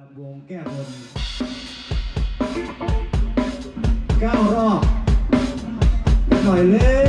ลำวงแก้บนเก้ารอบกันหน่อยเร็ว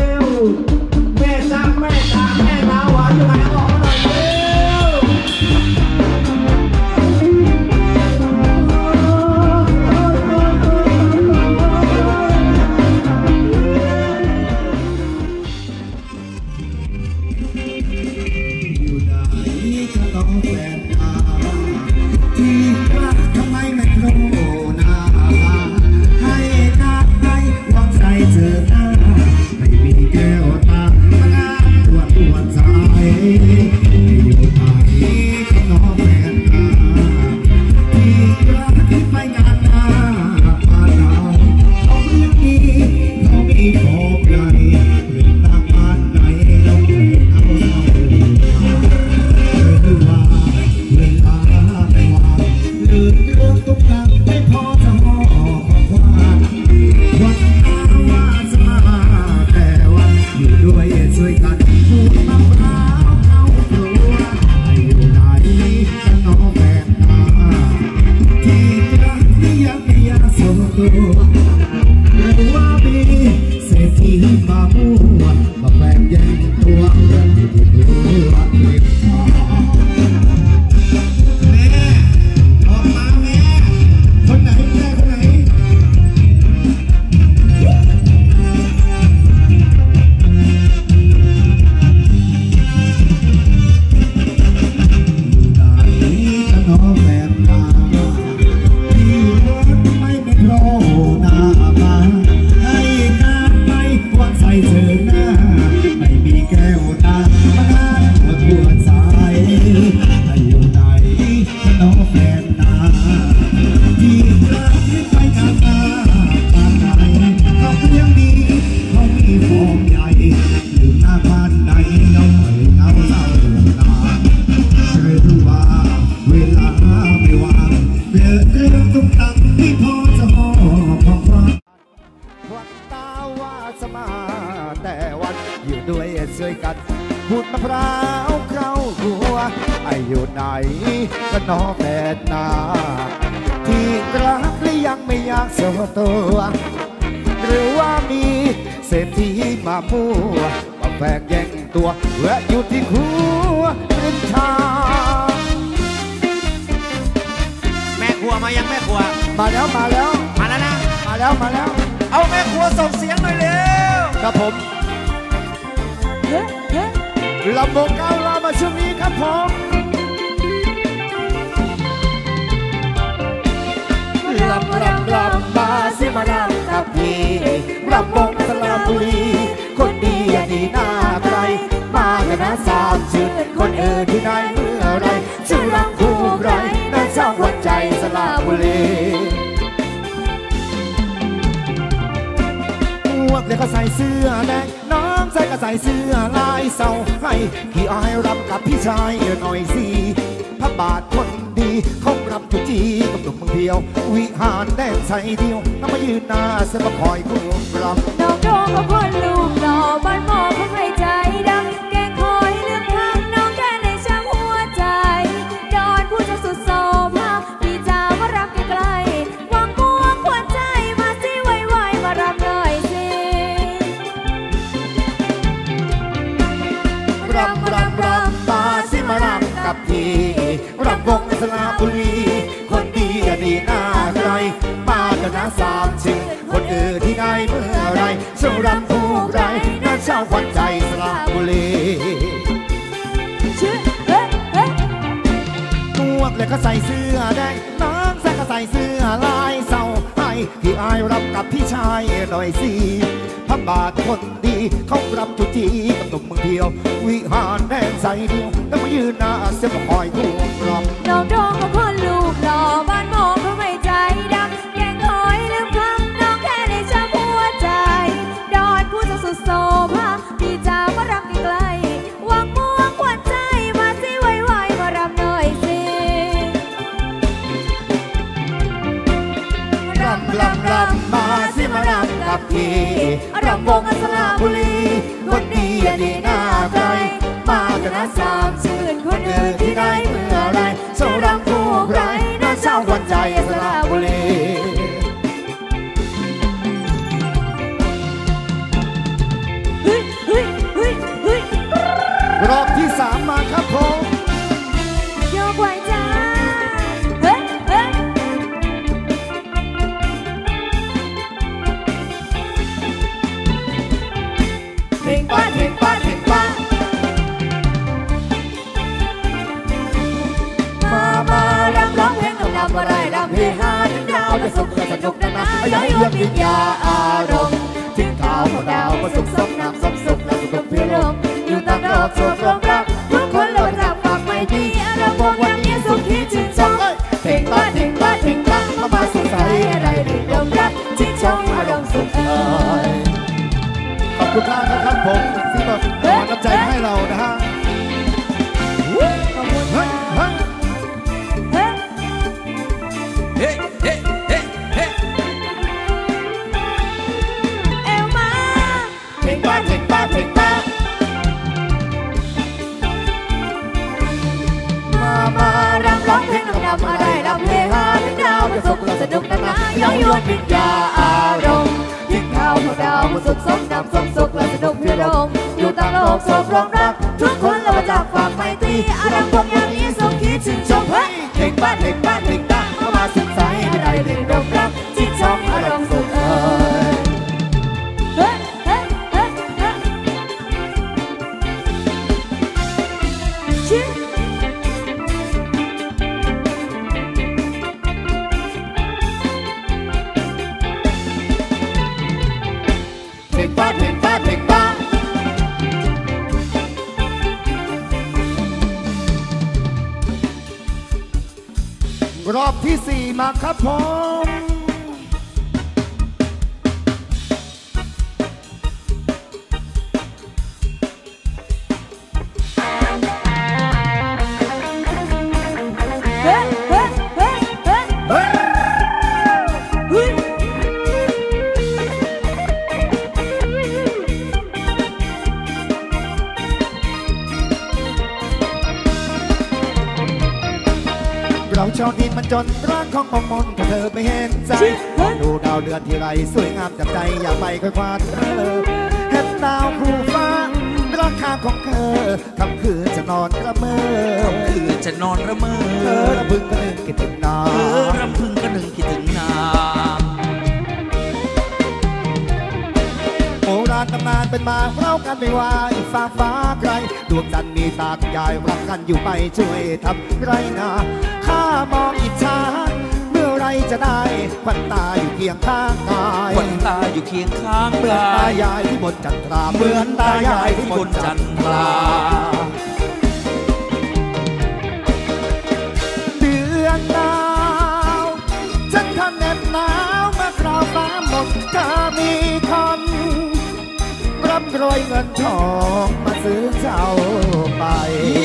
ลำวงสระบุรี คนดีอย่าดีหน้าใคร มากันนะสามชื่อคนเออที่ไหนเมื่อไรชื่อรักคู่ใครน่าเศร้าหัวใจสระบุรีพวกเด็กก็ใส่เสื้อแดงน้องใส่ก็ใส่เสื้อลายเศร้าให้พี่อายรำกับพี่ชายหน่อยสิพระบาทคนดีเขา จีกับหนุ่มเมืองเดียว วิหารแดงใสเดียวน้ำมายืนหน้าเสื้อมาคอยคุ้มรำน้องโดงกับคนลูกหล่อบ้านหมอคนให้ใจดำแกงคอยเลือกทางน้องแค่ในช่างหัวใจ ดอนผู้จะสุดโซภาพี่จ๋ามารับไกลๆวางกวงขวัญใจมาสิไวๆมารับหน่อยสิรำรำรำมาสิมารำกับพี่รำวงสระบุรี สามชื่อคนอื่นที่ไหนเมื่อไรเช่ารำคู่ใครน่าเช่าขวัญใจสระบุรีชื่อเอ๊ะเอ๊ะพวกเลยก็ใส่เสื้อแดงน้องแซกก็ใส่เสื้อลายเศร้าให้ที่อายรับกับพี่ชายหน่อยสิพระบาทคนดีเขารับทุกทีกับหนุ่มเมืองเดียว วิหารแดงใสเดียวแล้วมายืนหน้าเสียมาคอยคู่รอบน้องโดงกับคนลูกหล่อบ้านหม ทีรำวงสลาบุรีคนดีอย่าดีหน้าใครมากันนะสามชื่นคนอื่นที่ได้เมื่อไรเช่ารำคู่ใครน่าเช่าจะ สนุกนะนะย้อนยวนวิญญาอารมณ์ยิ่งเข้าวของดาวมาสุขสมน้ำสมสุขและสนุกเพื่อลมอยู่ตามโลกโศกลมรัก ทุกคนเราจากฝากไมตรีอารมณ์พวกอย่างนี้สมคิดชื่นชมเฮ้ยเพลงบ้านเพลงบ้านเพลงบ้านมามาศึกษา มาครับผมเราชอบดินมันจนรางของมองมนถ้าเธอไม่เห็นใจมองดูดาวเดือนที่ไรสวยงามจับใจอยากไปค่อยคว้าเธอเห็นดาวคู่ฟ้าราคาของเธอคำคืนจะนอนกระเมอคือจะนอนระเมอเธอระพึงกระนึงคิดถึงนาเออรำพึงก็หนึ่งคิดถึงนามโบราณตำนานเป็นมาเล่ากันไม่ว่าอีกฟ้าฟ้าไกลดวงจันทร์มีตากับยายรักกันอยู่ไปช่วยทำไรนาข้ามองอิจฉาเมื่อไร จะได้ควันตาอยู่เคียงข้างกายควันตาอยู่เคียงข้างเหมือนกาตายยายที่บนจันทราเหมือนตายายที่บนจันทราเดือนดาวฉันทำเหน็บหนาวเมื่อคราวฟ้าหมดเธอมีคนร่ำรวยเงินทองมาซื้อเจ้าไป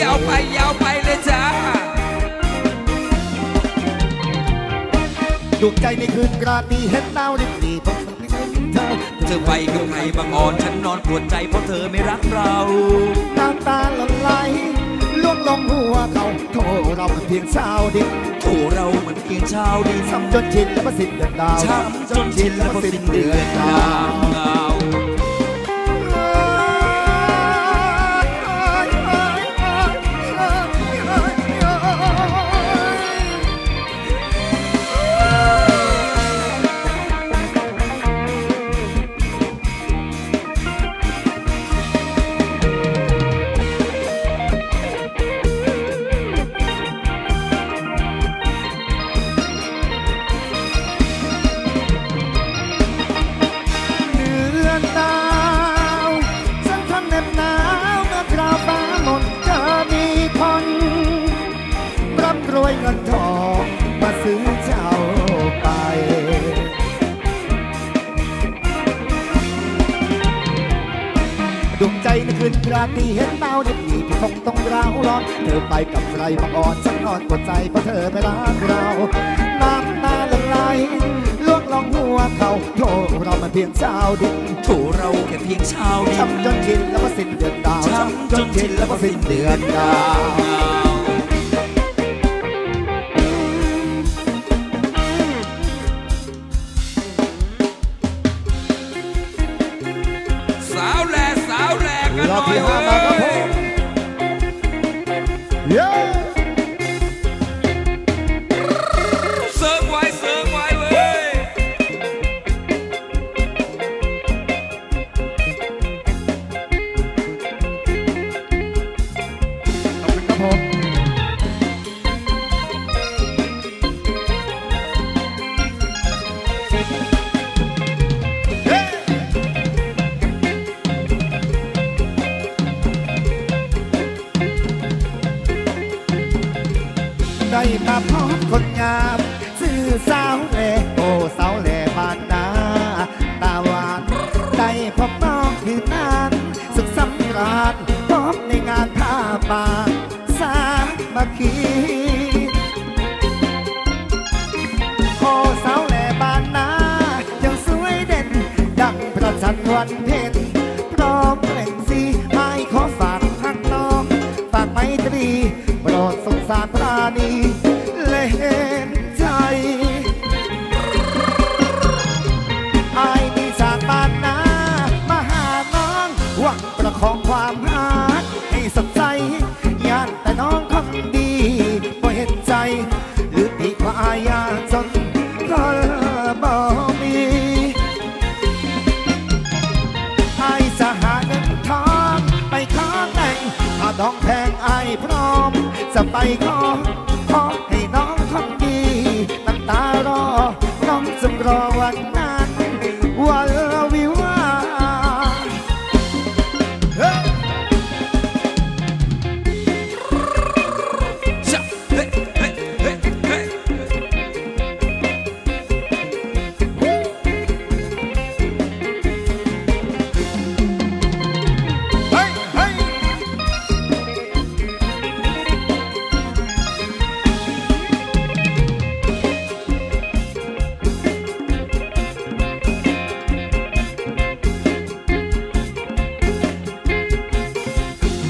ยาวไปยาวไปเลยจ้า ดวงใจในคืนราตรีเห็นดาวริบหรีผมไม่เห็นเธอเธอไปกับใครบางอ่อนฉันนอนปวดใจเพราะเธอไม่รักเราน้ำตาหลั่นไหลล่วงลงหัวเขาโทเราเป็นเพียงชาวดินโถเราเหมือนเพียงชาวดินช้ำจนชินและประสิทธิ์เดือนดาวช้ำจนชินและพอสิ้นเดือนดาวำรวยเงินทองมาซื้อเจ้าไป ดวงใจในคืนราตรีเห็นดาวเด็กหนีพี่คงต้องร้าวร้อน เธอไปกับใครบางอ่อนฉันนอนปวดใจเพราะเธอไม่รักเรา น้ำตาละลายล่วงลองหัวเขาโทษเรามันเพียงเจ้าดินโถเราแค่เพียงชาวดินช้ำจนชินแล้วก็สิ้นเดือนดาวช้ำจนชินแล้วก็สิ้นเดือนดาว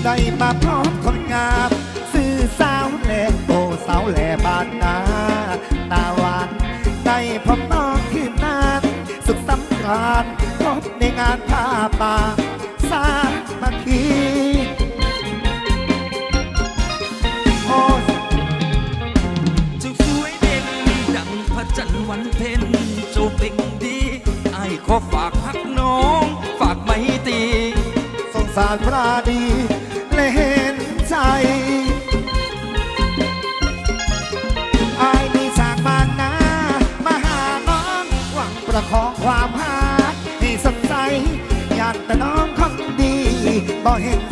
ได้มาพร้อมคนงามซื่อสาวแหล่โอสาวแหล่บานนาตาหวานได้พบน้องคืนนั้นสุขสำราญพบในงานผ้าป่า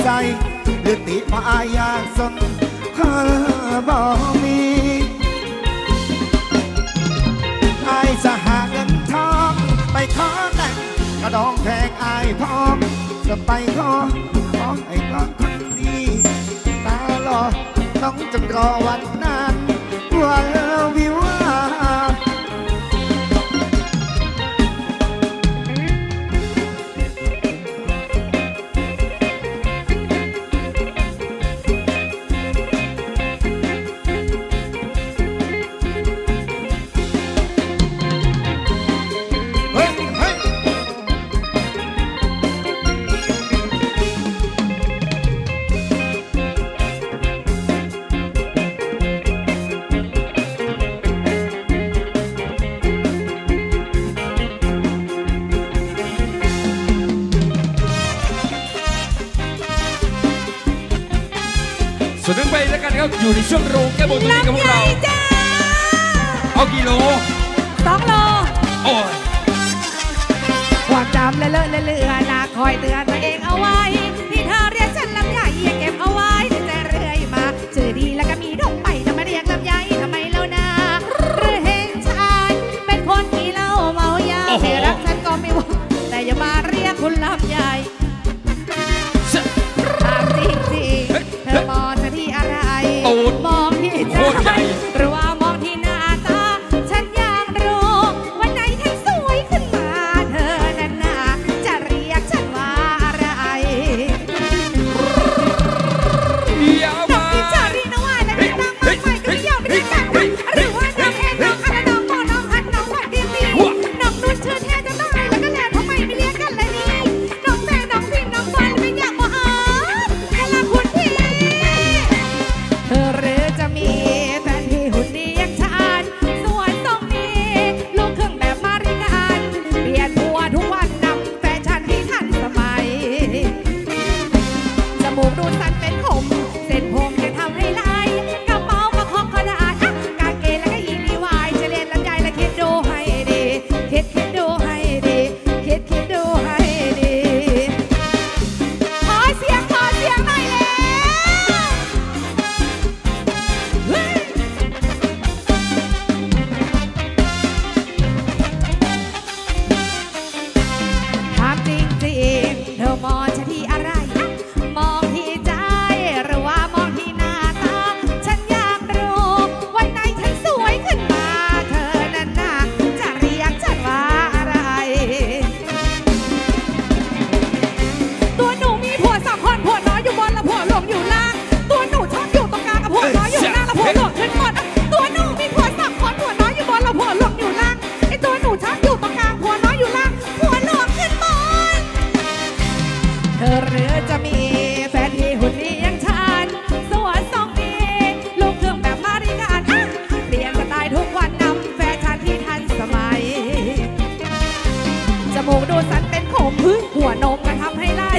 ใจ หรือติพายาสนข้าบ่มีไอ้สหาเงินทองไปขอแต่งกระดองแพงไอ้พร้อมจะไปขอของไอ้ก็คนดีตาหลอต้องจงรอวันนั้นวัน อยู่ในช่วงรงแก้บนตรงนี้กับพวกเราจ้าเอากี่โลสองโลโอ้ยความจำเลอะเลอะเลือนลาคอยเตือนตัวเองเอาไว้ที่เธอเรียกฉันลำใหญ่ย่าเก็บเอาไว้จะจะเรื่อยมาเจอดีแล้วก็มีดงไปทำไมเรียกลำใหญ่ทำไมเล่านาหรือเห็นฉันเป็นคนที่เล่าเมายาที่รักฉันก็ไม่ว่าแต่อย่ามาเรียกคุณลำใหญ่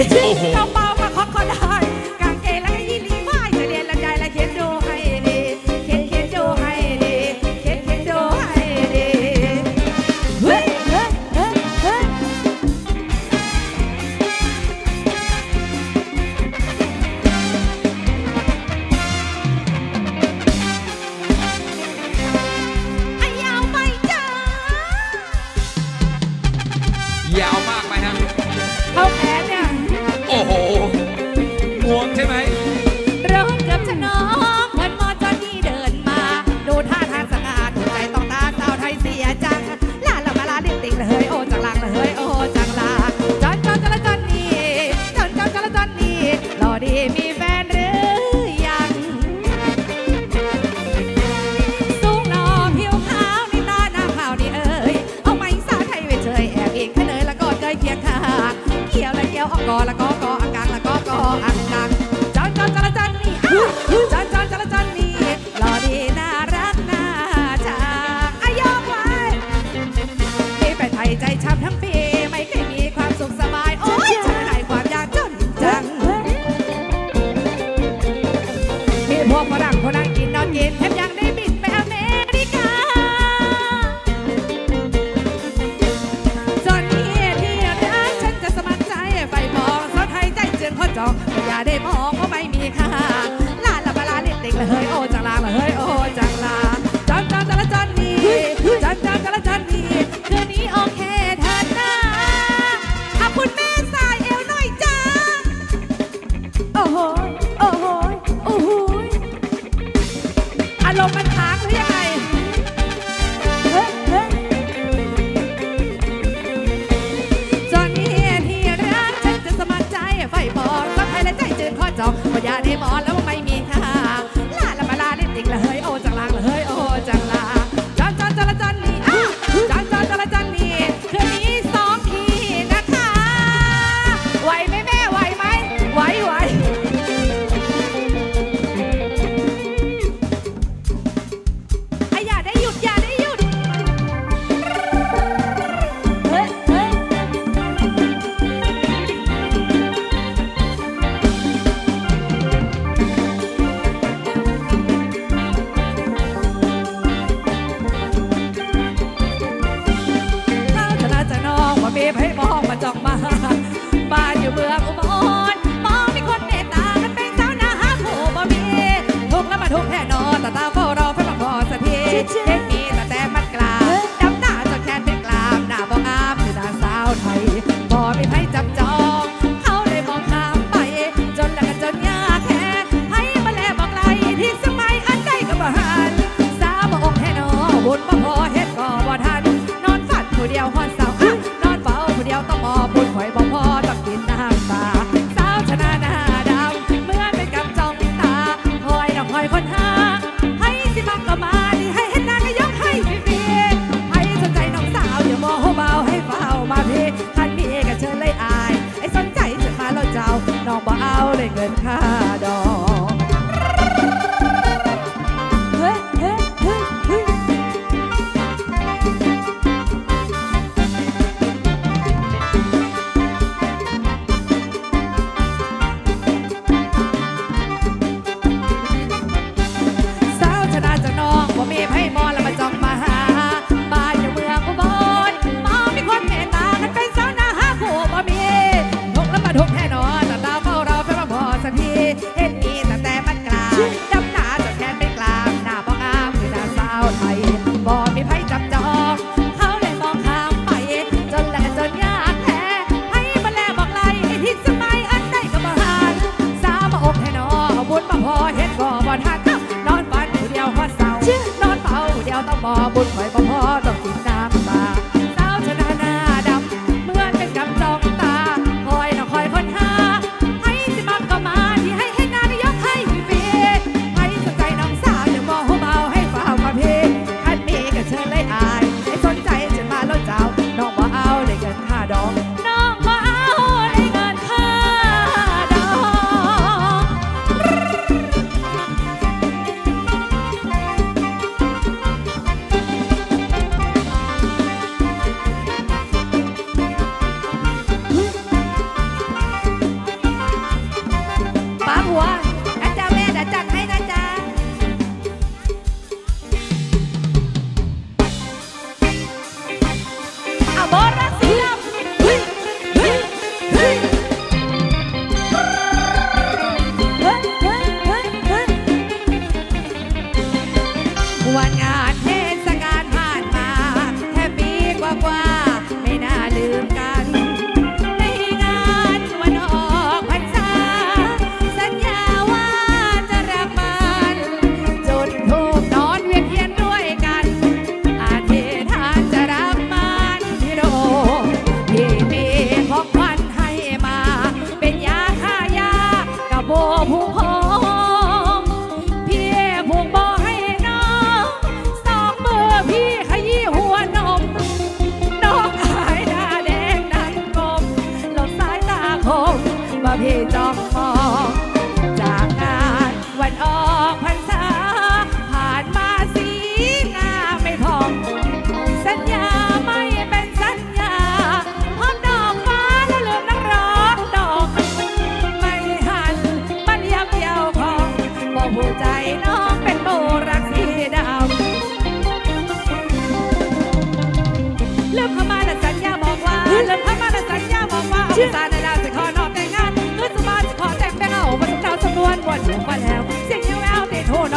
ท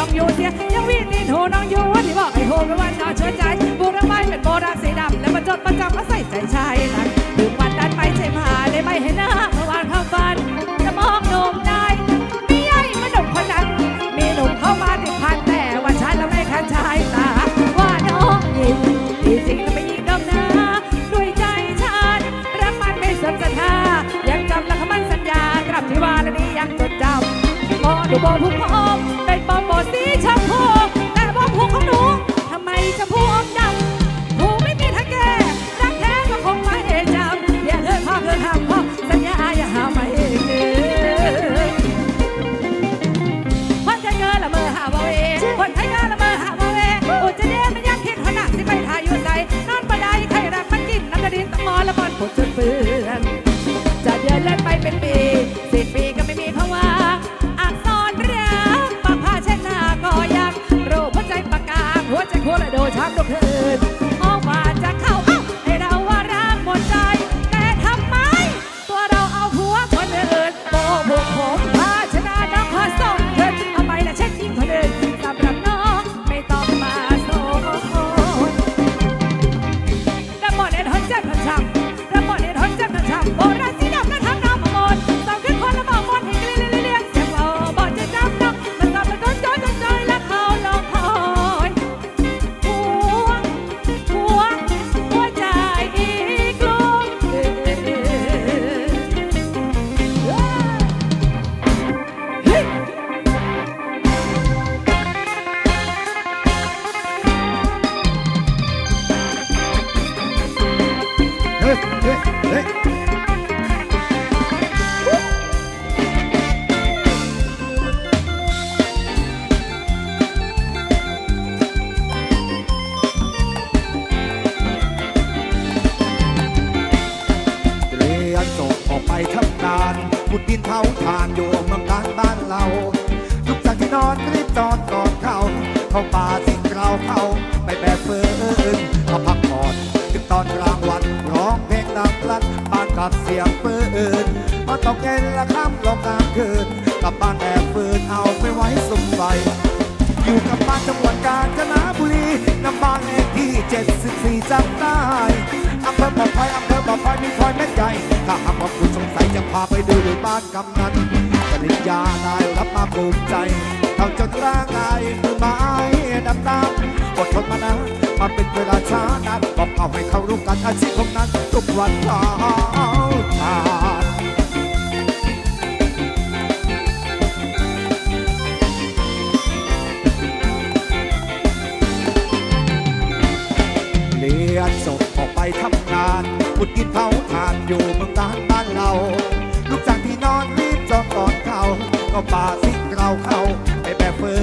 องอยู่เสียยังวิ่งติดโทน้องอยู่วันที่บอกให้โทรไปวันนอนช่วยใจบูรไม้เป็นโบราณสีดำแล้วมาจดประจำมาใส่ใจชายหลังถึงวันนั้นไม่ใช่มาเลยไม่เห็นหน้าเมื่อวานข้าฝันจะมองหนุ่มได้ไม่ใหญ่มาหนุ่มคนนั้นมีหนุ่มเข้ามาติดพันแต่ว่าฉันแล้วไม่คันชายตาว่าน้องยิงที่จริงแล้วไม่ยิงดอกนะด้วยใจฉันรักมันไม่เสื่อมศรัทธายังจำและคำมั่นสัญญากลับที่ว่าและนี่ยังจดจำบอดูบอผู้พ่อานานบอกเอาให้เขารู้กันอาชีพของนั้นทุกวันเช้าทานเรียนจบออกไปทำงานขุดกินเผาทานอยู่เมืองการบ้านเรา ลูกจ้ากที่นอนรีบจองก่อนเขาก็ป่าสิเราเข้าไปแบบเฟิ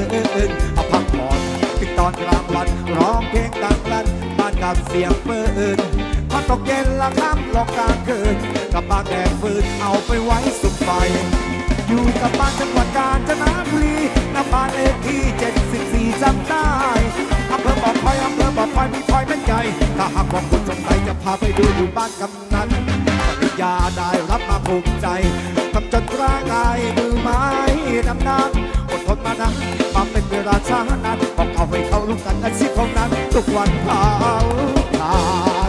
นเอาพักผ่อน ถึงตอนกลางวันร้องเพลงดังลั่นบ้านกับเสียงปืนพอตกเย็นละค่ำลงกลางคืนกับบ้านแดงฟืนเอาไปไว้สุมไฟอยู่กับบ้านจังหวัดกาญจนบุรีน้ำบ้านเลขที่74จำได้อำเภอบ่อพลอยอำเภอบ่อพลอยมีพลอยแม่ใหญ่ถ้าหากว่าคุณสงสัยจะพาไปดูอยู่บ้านกำนันปริญญาได้รับมาภูมิใจทำจนร่างกายมือไม้ดำน้ำอดทนมานะมาเป็นเวลาช้านาน เอาไว้เข้าลูกกันอาชีพของนั้นทุกวันเผาตา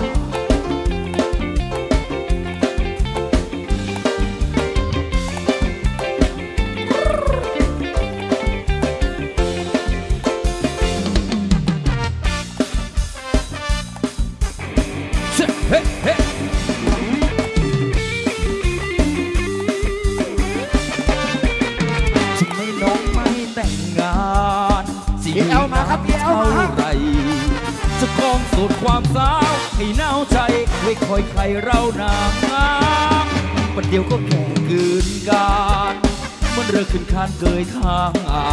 านเกยทางอา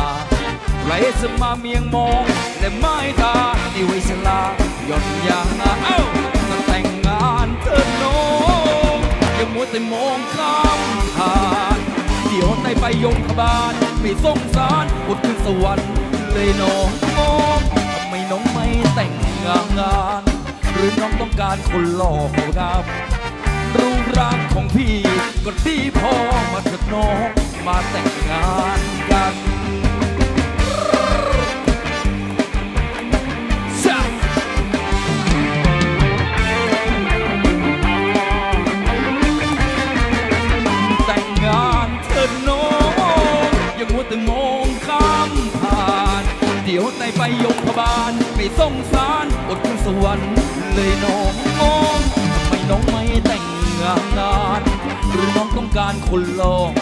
ไรสมาเมียงมองและไม้ตาที่ไว้สลาหย่อนยางเอ้ามาแต่งงานเธอน้องอย่ามัวแต่มองข้ามผ่านเดี๋ยวในไปยงขบาลไม่สงสารอดขึ้นสวรรค์เลยน้องมองทำไมน้องไม่แต่งงานหรือน้องต้องการคนหล่อครับรูปร่างของพี่ก็ดีพอมาเถิดน้อง มาแต่งงานกันแต่งงานเธอโน้อย่ามัวต่มองข้ามผ่าน เดี๋ยวในายไปยงพบาลไม่สงสารอดคุณสวรรค์เลยน้องอ้อมทำไมน้องไม่แต่งงานนานหรือน้องต้องการคนหลอก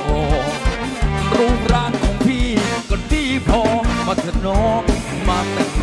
รูปร่างของพี่ก็ดีพอมาเถอะน้องมาแต่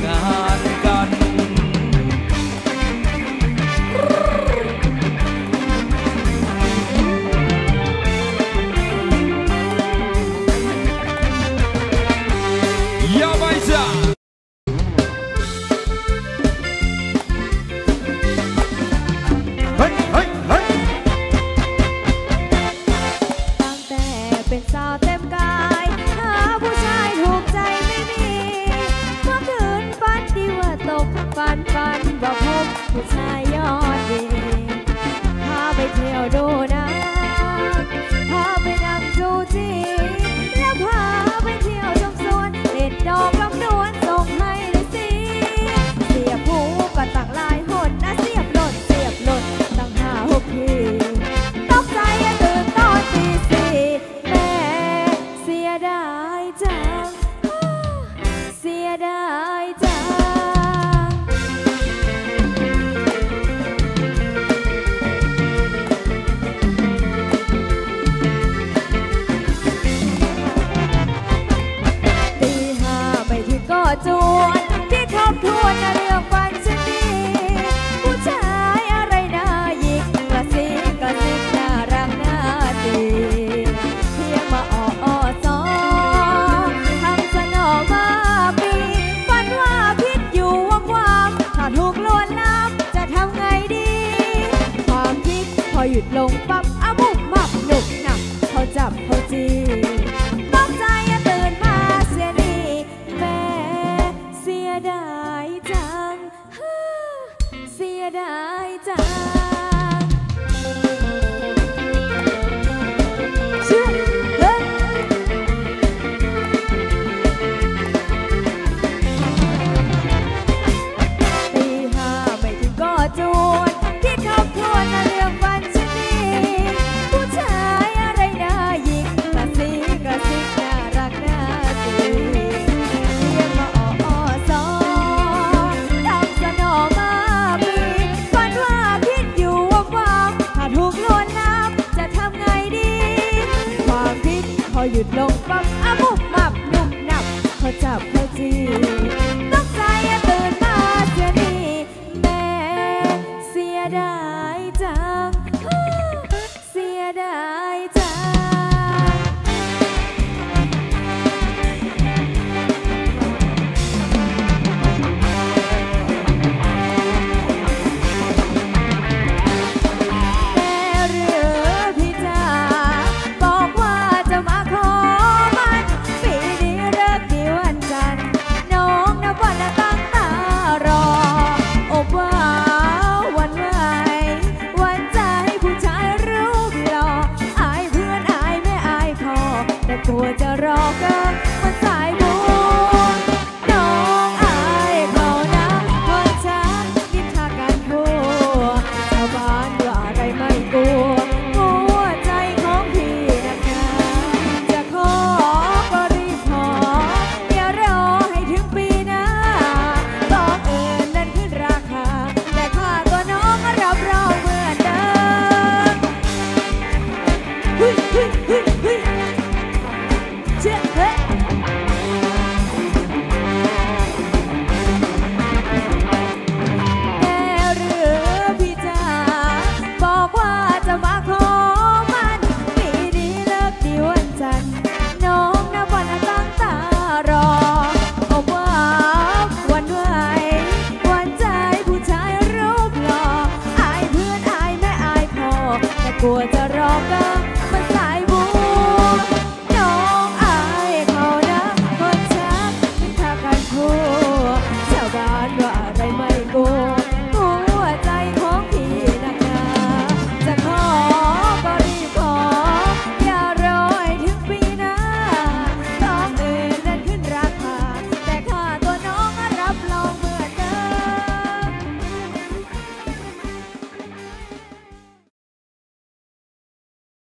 lùng